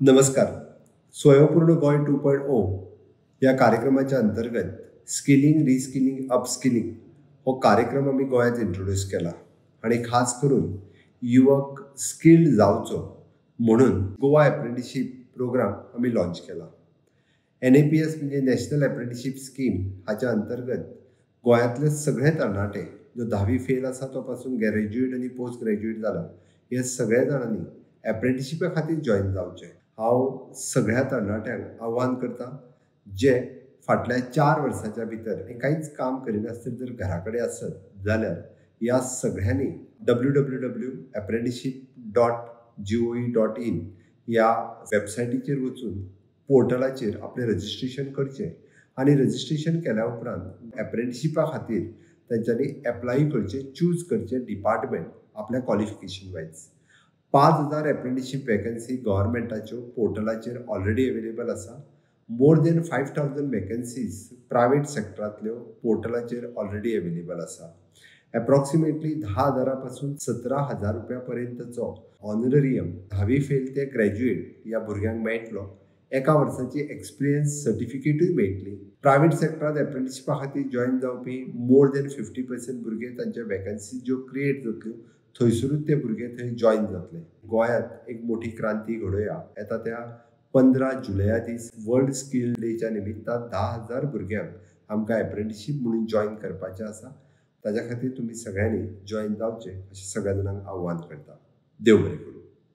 नमस्कार. स्वयंपूर्ण Gouy two point O या कार्यक्रमाच्या अंतर्गत स्किलिंग रिस्किलिंग अपस्किलिंग हो कार्यक्रम आम्ही गोंयांत इंट्रोड्यूस केला. आणि खास करून युवक स्किल्ड जावचो म्हणून गोवा एप्रेंटिसशीप प्रोग्राम आम्ही लॉन्च केला. एन ए पी एस म्हणजे नॅशनल एप्रेंटिसशीप स्कीम हाच्या अंतर्गत गोंयांतले सगळे तरणाटे जो धावी फेल आसा तो पासून ग्रॅज्युएट आनी पोस्ट ग्रॅज्युएट जाला हे सगळ्या जाणांनी एप्रेंटिशिपा खातीर जॉईन जावचें. हांव सगळ्या तरणाट्यांक आव्हान करता जे फाटल्या चार वर्सांच्या भितर हे कांयच काम करिनासतना जर घरा कडेन आसत जाल्यार ह्या सगळ्यांनी W W W apprenticeship dot G O E dot in ह्या वेबसायटीचेर वचून पोर्टलाचेर आपलें रजिस्ट्रेशन करचें आनी रजिस्ट्रेशन केल्या उपरांत एप्रेंटिशिपा खातीर तांच्यांनी एप्लाय करचें चूज करचें डिपार्टमेंट आपल्या क्वॉलिफिकेशन वायज पांच हजार एप्रेंटिसशीप वेकन्सी गव्हर्मेंटाच्यो पोर्टलाचेर ऑलरेडी अवेलेबल आसा. More than five thousand vacancies private सेक्टरांतल्यो पोर्टलाचेर ऑलरेडी अवेलेबल आसा. एप्रॉक्सिमेटली धा हजारा पासून सतरा हजार रुपया पर्यंतचो ऑनररियम धावी फेल ते ग्रॅज्युएट ह्या भुरग्यांक मेळटलो. एका वर्साची एक्सपिरियन्स सर्टिफिकेटूय मेळटली. प्रायवेट सेक्टरांत एप्रेंटिसशिपा खातीर जॉईन जावपी मोर देन फिफ्टी पर्सेंट भुरगे तांच्या वेकन्सी ज्यो क्रिएट जातल्यो थंयसरूच ते भुरगे थंय जॉईन जातले. गोंयांत एक मोठी क्रांती घडोवया. येता त्या पंदरा जुलया दीस वर्ल्ड स्कील डेच्या निमित्तान धा हजार भुरग्यांक आमकां एप्रेंटिशीप म्हणून जॉईन करपाचें आसा. ताज्या खातीर तुमी सगळ्यांनी जॉईन जावचें अशें सगळ्या जाणांक आव्हान करता. देव बरें करूं.